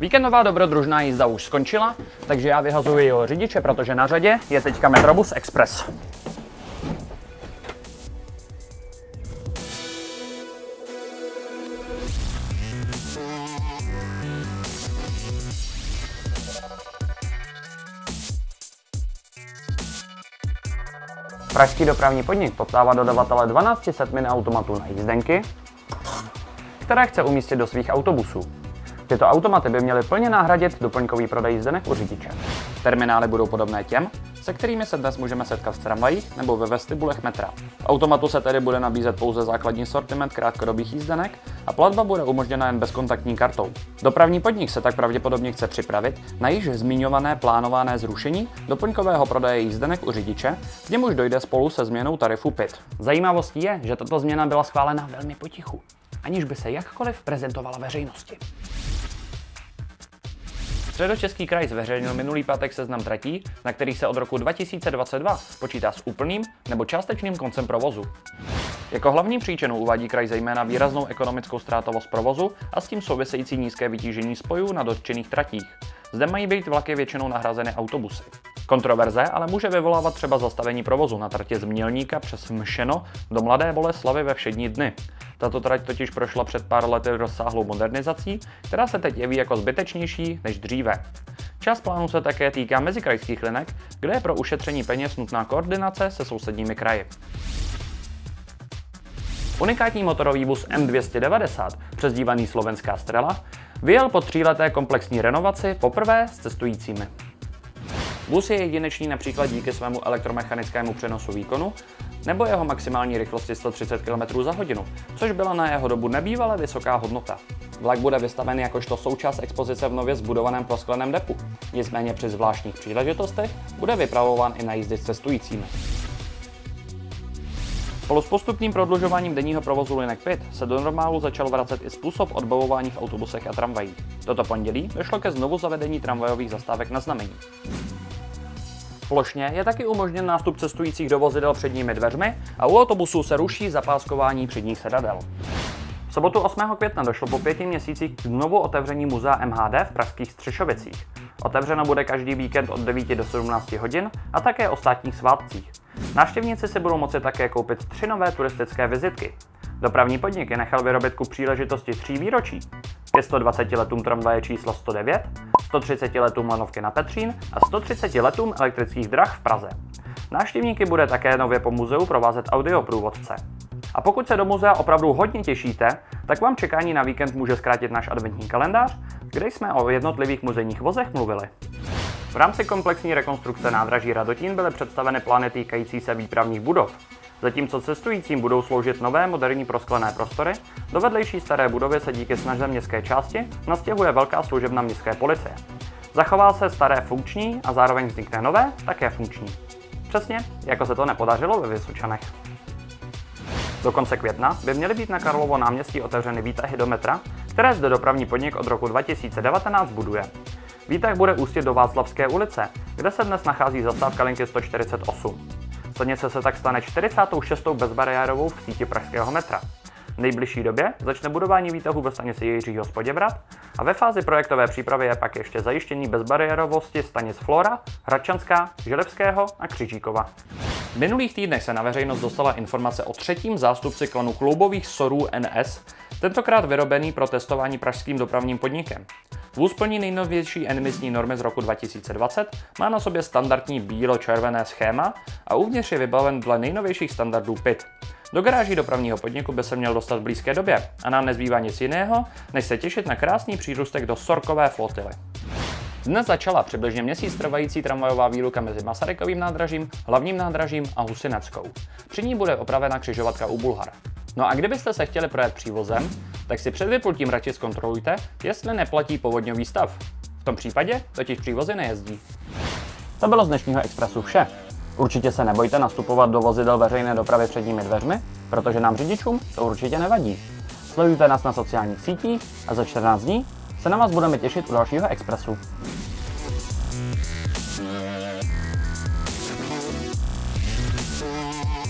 Víkendová dobrodružná jízda už skončila, takže já vyhazuji jeho řidiče, protože na řadě je teďka Metrobus Express. Pražský dopravní podnik poptává dodavatele 12 setmin automatů na jízdenky, které chce umístit do svých autobusů. Tyto automaty by měly plně nahradit doplňkový prodej jízdenek u řidiče. Terminály budou podobné těm, se kterými se dnes můžeme setkat v tramvajích nebo ve vestibulech metra. V automatu se tedy bude nabízet pouze základní sortiment krátkodobých jízdenek a platba bude umožněna jen bezkontaktní kartou. Dopravní podnik se tak pravděpodobně chce připravit na již zmiňované plánované zrušení doplňkového prodeje jízdenek u řidiče, k němuž dojde spolu se změnou tarifu PIT. Zajímavostí je, že tato změna byla schválena velmi potichu, aniž by se jakkoliv prezentovala veřejnosti. Středočeský kraj zveřejnil minulý pátek seznam tratí, na kterých se od roku 2022 počítá s úplným nebo částečným koncem provozu. Jako hlavní příčinu uvádí kraj zejména výraznou ekonomickou ztrátovost provozu a s tím související nízké vytížení spojů na dotčených tratích. Zde mají být vlaky většinou nahrazeny autobusy. Kontroverze ale může vyvolávat třeba zastavení provozu na tratě z Mělníka přes Mšeno do Mladé Boleslavy ve všední dny. Tato trať totiž prošla před pár lety rozsáhlou modernizací, která se teď jeví jako zbytečnější než dříve. Část plánu se také týká mezikrajských linek, kde je pro ušetření peněz nutná koordinace se sousedními kraji. Unikátní motorový bus M290, přezdívaný Slovenská strela, vyjel po tříleté komplexní renovaci poprvé s cestujícími. Bus je jedinečný například díky svému elektromechanickému přenosu výkonu nebo jeho maximální rychlosti 130 km za hodinu, což byla na jeho dobu nebývalé vysoká hodnota. Vlak bude vystaven jakožto součást expozice v nově zbudovaném proskleném depu. Nicméně při zvláštních příležitostech bude vypravován i na jízdy s cestujícími. Spolu s postupným prodlužováním denního provozu linek 5 se do normálu začal vracet i způsob odbavování v autobusech a tramvajích. Toto pondělí došlo ke znovu zavedení tramvajových zastávek na znamení. Plošně je taky umožněn nástup cestujících do vozidel předními dveřmi a u autobusů se ruší zapáskování předních sedadel. V sobotu 8. května došlo po pěti měsících k znovu otevření muzea MHD v pražských Střešovicích. Otevřeno bude každý víkend od 9 do 17 hodin a také o státních svátcích. Návštěvníci si budou moci také koupit tři nové turistické vizitky. Dopravní podnik je nechal vyrobit ku příležitosti tří výročí. Ke 120 letům tramvaje číslo 109, 130 letům lanovky na Petřín a 130 letům elektrických drah v Praze. Návštěvníky bude také nově po muzeu provázet audioprůvodce. A pokud se do muzea opravdu hodně těšíte, tak vám čekání na víkend může zkrátit náš adventní kalendář, kde jsme o jednotlivých muzejních vozech mluvili. V rámci komplexní rekonstrukce nádraží Radotín byly představeny plány týkající se výpravních budov. Zatímco cestujícím budou sloužit nové moderní prosklené prostory, do vedlejší staré budovy se díky snaze městské části nastěhuje velká služebna městské policie. Zachová se staré funkční a zároveň vznikne nové, také funkční. Přesně, jako se to nepodařilo ve Vysočanech. Do konce května by měly být na Karlovo náměstí otevřeny výtahy do metra, které zde dopravní podnik od roku 2019 buduje. Výtah bude ústit do Václavské ulice, kde se dnes nachází zastávka linky 148. Stanice se tak stane 46. bezbariérovou v síti pražského metra. V nejbližší době začne budování výtahu ve stanici Jiřího Spoděbrat a ve fázi projektové přípravy je pak ještě zajištění bezbariérovosti stanic Flora, Hradčanská, Želevského a Křižíkova. V minulých týdnech se na veřejnost dostala informace o třetím zástupci klanu kloubových sorů NS, tentokrát vyrobený pro testování pražským dopravním podnikem. Vůz plní nejnovější emisní normy z roku 2020, má na sobě standardní bílo-červené schéma a uvnitř je vybaven dle nejnovějších standardů PIT. Do garáží dopravního podniku by se měl dostat v blízké době a nám nezbývá nic jiného, než se těšit na krásný přírůstek do sorkové flotily. Dnes začala přibližně měsíc trvající tramvajová výluka mezi Masarykovým nádražím, hlavním nádražím a Husineckou. Při ní bude opravena křižovatka u Bulhara. No a kdybyste se chtěli projet přívozem, tak si před vypultím radši zkontrolujte, jestli neplatí povodňový stav. V tom případě totiž přívozy nejezdí. To bylo z dnešního Expressu vše. Určitě se nebojte nastupovat do vozidel veřejné dopravy předními dveřmi, protože nám řidičům to určitě nevadí. Sledujte nás na sociálních sítích a za 14 dní se na vás budeme těšit u dalšího Expressu. Yeah.